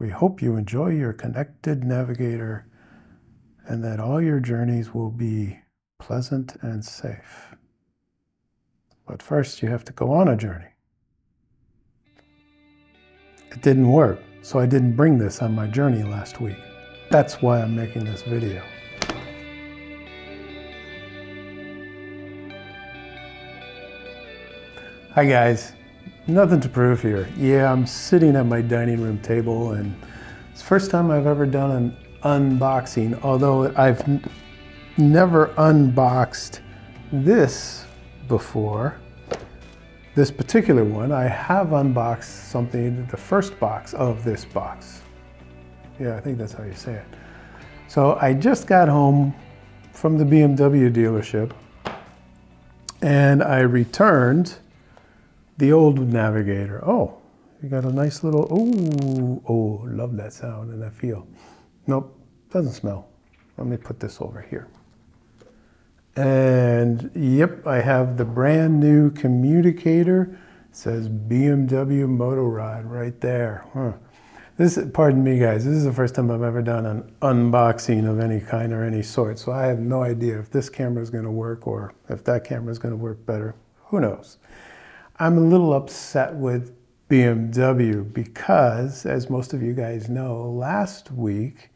We hope you enjoy your connected navigator and that all your journeys will be pleasant and safe. But first, you have to go on a journey. It didn't work, so I didn't bring this on my journey last week. That's why I'm making this video. Hi guys, nothing to prove here. Yeah, I'm sitting at my dining room table and it's the first time I've ever done an unboxing, although I've never unboxed this before. This particular one, I have unboxed something, the first box of this box. Yeah, I think that's how you say it. So I just got home from the BMW dealership and I returned the old Navigator. Oh, you got a nice little, oh, oh, love that sound and that feel. Nope, doesn't smell. Let me put this over here. And yep, I have the brand new communicator. It says BMW Motorrad right there. Huh. This, pardon me guys, this is the first time I've ever done an unboxing of any kind or any sort. So I have no idea if this camera is gonna work or if that camera is gonna work better. Who knows? I'm a little upset with BMW because, as most of you guys know, last week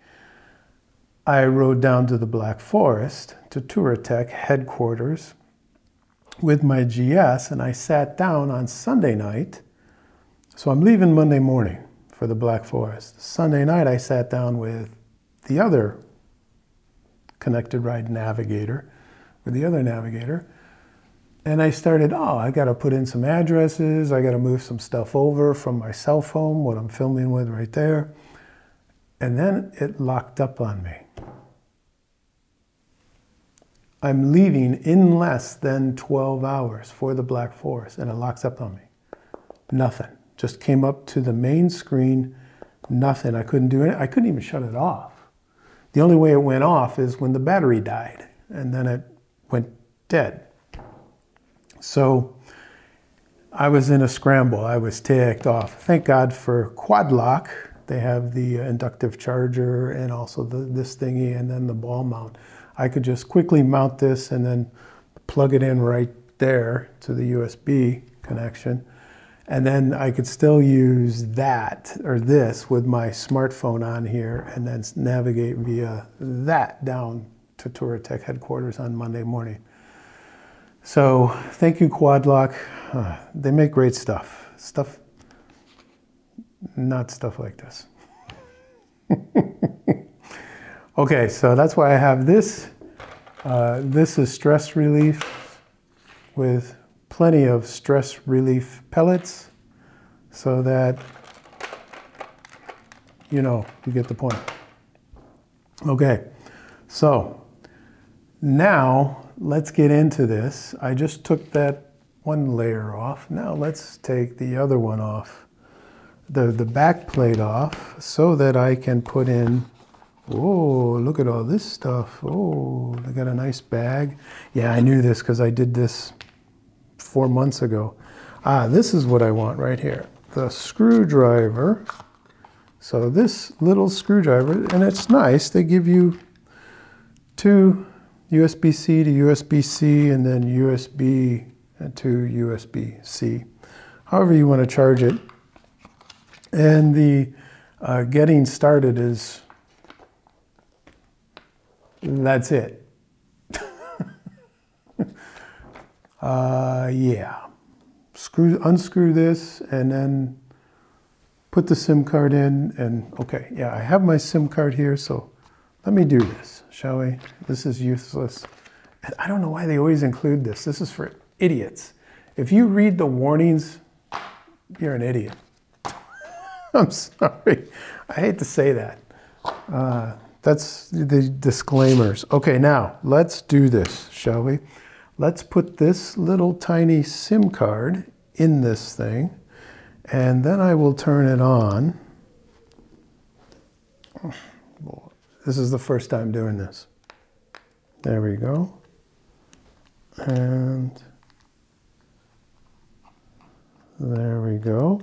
I rode down to the Black Forest to Touratech headquarters with my GS and I sat down on Sunday night. So I'm leaving Monday morning for the Black Forest. Sunday night I sat down with the other ConnectedRide navigator, with the other navigator, and I started, oh, I got to put in some addresses. I got to move some stuff over from my cell phone, what I'm filming with right there. And then it locked up on me. I'm leaving in less than 12 hours for the Black Forest, and it locks up on me. Nothing. Just came up to the main screen, nothing. I couldn't do it. I couldn't even shut it off. The only way it went off is when the battery died, and then it went dead. So I was in a scramble. I was ticked off. Thank God for Quad Lock. They have the uh, inductive charger and also the, this thingy and then the ball mount. I could just quickly mount this and then plug it in right there to the USB connection. And then I could still use that or this with my smartphone on here and then navigate via that down to Touratech headquarters on Monday morning. So thank you, Quad Lock. Uh, they make great stuff. Stuff, not stuff like this. okay, so that's why I have this. Uh, this is stress relief with plenty of stress relief pellets so that, you know, you get the point. Okay, so now let's get into this. I just took that one layer off. Now let's take the other one off, the, the back plate off, so that I can put in, oh, look at all this stuff. Oh, I got a nice bag. Yeah, I knew this because I did this four months ago. Ah, this is what I want right here. The screwdriver. So this little screwdriver, and it's nice, they give you two USB-C to USB-C and then USB to USB-C. However you want to charge it. And the uh, getting started is, that's it. uh, yeah. Screw, unscrew this and then put the SIM card in and okay, yeah, I have my SIM card here, so let me do this, shall we? This is useless. I don't know why they always include this. This is for idiots. If you read the warnings, you're an idiot. I'm sorry. I hate to say that. Uh, that's the disclaimers. Okay, now let's do this, shall we? Let's put this little tiny SIM card in this thing, and then I will turn it on. This is the first time doing this. There we go. And there we go.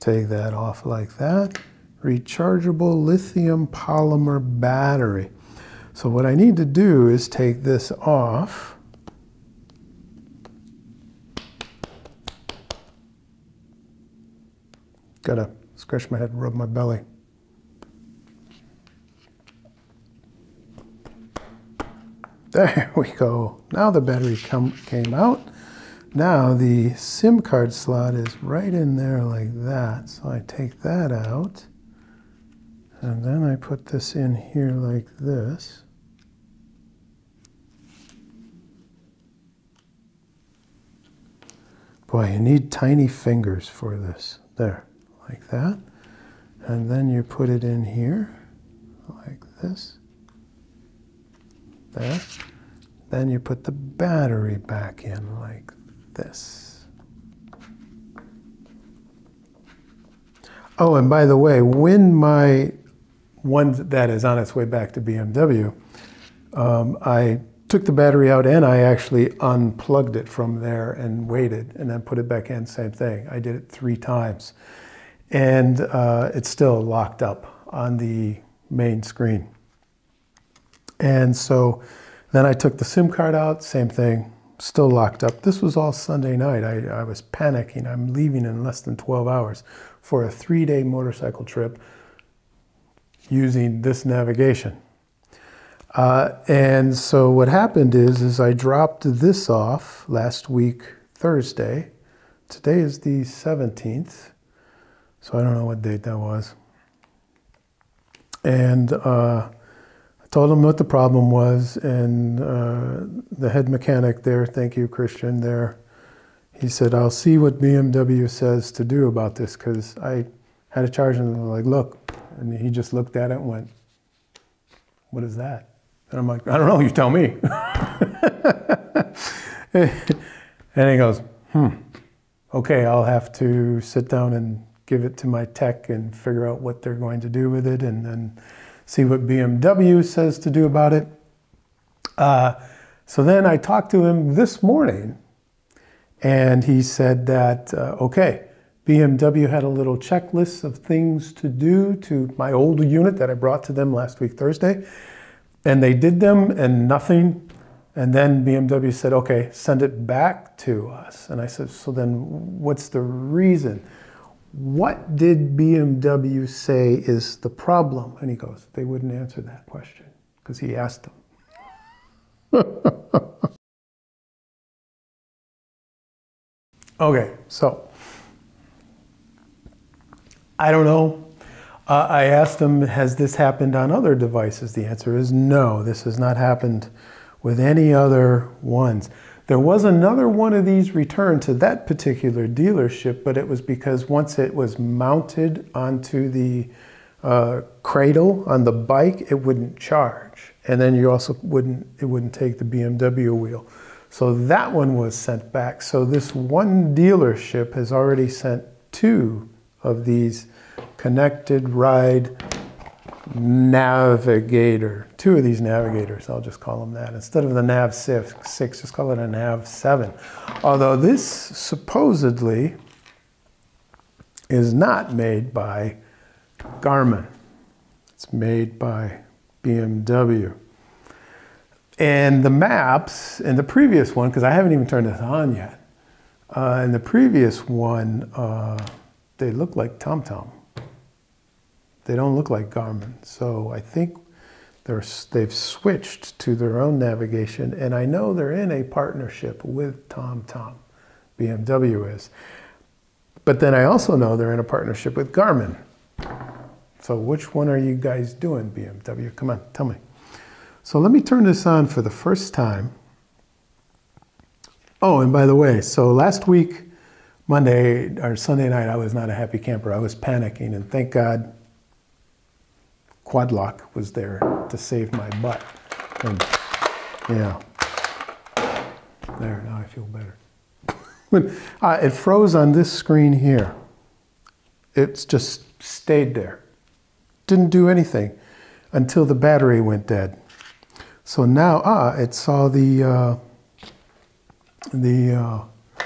Take that off like that. rechargeable lithium polymer battery. So what I need to do is take this off. Gotta scratch my head, and rub my belly. There we go. Now the battery come, came out. Now the SIM card slot is right in there like that. So I take that out. And then I put this in here like this. Boy, you need tiny fingers for this. There, like that. And then you put it in here, like this. There. Then you put the battery back in like this. Oh, and by the way, when my one that is on its way back to BMW, um, I took the battery out and I actually unplugged it from there and waited and then put it back in, same thing. I did it three times. And uh, it's still locked up on the main screen. And so then I took the SIM card out, same thing, still locked up. This was all Sunday night. I, I was panicking. I'm leaving in less than 12 hours for a three day motorcycle trip using this navigation. Uh, and so what happened is, is I dropped this off last week, Thursday. Today is the 17th, so I don't know what date that was. And uh, told him what the problem was, and uh, the head mechanic there, thank you, Christian, there, he said, I'll see what BMW says to do about this, because I had a charge, and I'm like, look, and he just looked at it and went, What is that? And I'm like, I don't know, you tell me. and he goes, Hmm, okay, I'll have to sit down and give it to my tech and figure out what they're going to do with it and then see what BMW says to do about it. Uh, so then I talked to him this morning and he said that, uh, okay, BMW had a little checklist of things to do to my old unit that I brought to them last week, Thursday. And they did them and nothing. And then BMW said, okay, send it back to us. And I said, so then what's the reason? What did BMW say is the problem? And he goes, they wouldn't answer that question because he asked them. okay, so I don't know. Uh, I asked him, has this happened on other devices? The answer is no, this has not happened with any other ones. There was another one of these returned to that particular dealership, but it was because once it was mounted onto the uh, cradle on the bike, it wouldn't charge. And then you also wouldn't, it wouldn't take the BMW wheel. So that one was sent back. So this one dealership has already sent two of these ConnectedRide navigator. Two of these navigators, I'll just call them that. Instead of the Nav 6, six just call it a Nav 7. Although this supposedly is not made by Garmin. It's made by BMW. And the maps in the previous one, because I haven't even turned this on yet, uh, in the previous one, uh, they look like TomTom. They don't look like Garmin. So I think they're, they've switched to their own navigation, and I know they're in a partnership with TomTom. BMW is. But then I also know they're in a partnership with Garmin. So which one are you guys doing, BMW? Come on, tell me. So let me turn this on for the first time. Oh, and by the way, so last week Monday or Sunday night, I was not a happy camper. I was panicking, and thank God Quad Lock was there to save my butt. And yeah, there, now I feel better. when, uh, it froze on this screen here. It's just stayed there. Didn't do anything until the battery went dead. So now, ah, it saw the, uh, the, uh,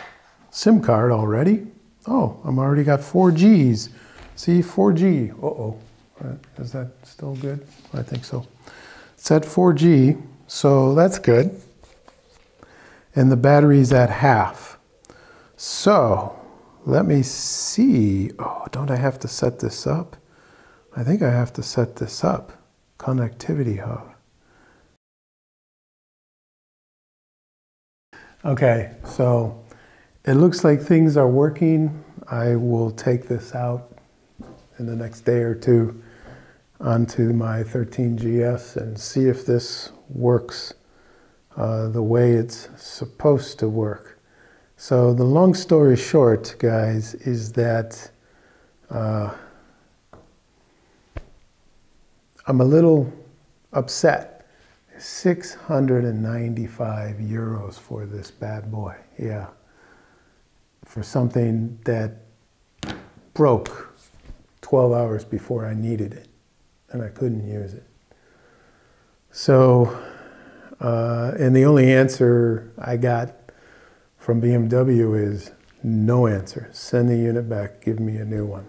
SIM card already. Oh, I'm already got four Gs. See, 4G. Uh-oh. Is that still good? I think so. It's at 4G, so that's good. And the battery's at half. So let me see. Oh, don't I have to set this up? I think I have to set this up. Connectivity hub. Okay, so it looks like things are working. I will take this out in the next day or two onto my 13GS and see if this works uh, the way it's supposed to work. So the long story short, guys, is that uh, I'm a little upset. 695 euros for this bad boy, yeah. For something that broke 12 hours before I needed it and I couldn't use it. So, uh, and the only answer I got from BMW is no answer. Send the unit back, give me a new one.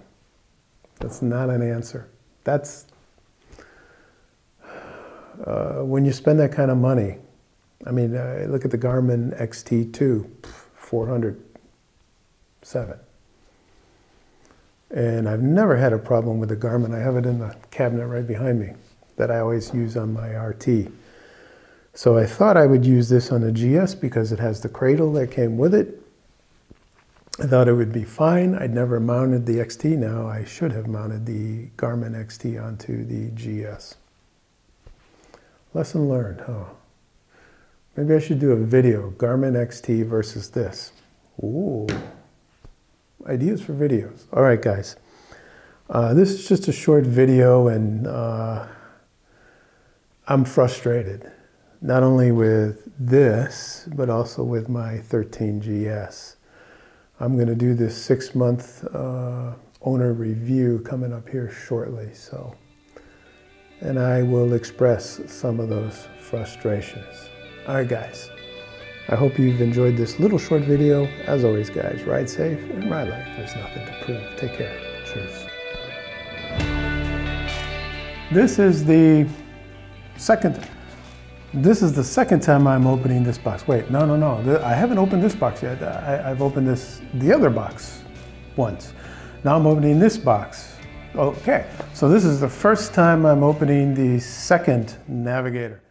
That's not an answer. That's uh, when you spend that kind of money. I mean, uh, look at the Garmin XT2, 407. And I've never had a problem with the Garmin. I have it in the cabinet right behind me that I always use on my RT. So I thought I would use this on the GS because it has the cradle that came with it. I thought it would be fine. I'd never mounted the XT. Now I should have mounted the Garmin XT onto the GS. Lesson learned, huh? Maybe I should do a video, Garmin XT versus this. Ooh ideas for videos. All right, guys. Uh, this is just a short video, and uh, I'm frustrated, not only with this, but also with my 13GS. I'm going to do this six month uh, owner review coming up here shortly, so, and I will express some of those frustrations. All right, guys. I hope you've enjoyed this little short video. As always, guys, ride safe and ride like there's nothing to prove. Take care. Cheers. This is the second, this is the second time I'm opening this box. Wait, no, no, no. I haven't opened this box yet. I, have opened this, the other box once. Now I'm opening this box. Okay, so this is the first time I'm opening the second Navigator.